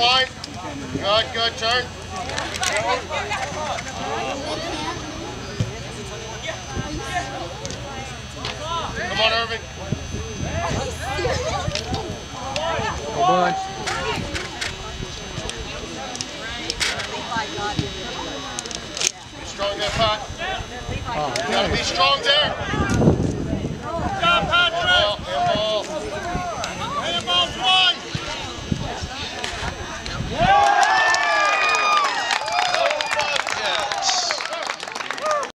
wide. Good, good, turn. Come on, Irving. Come on. Be strong there, Pat. You gotta be strong there.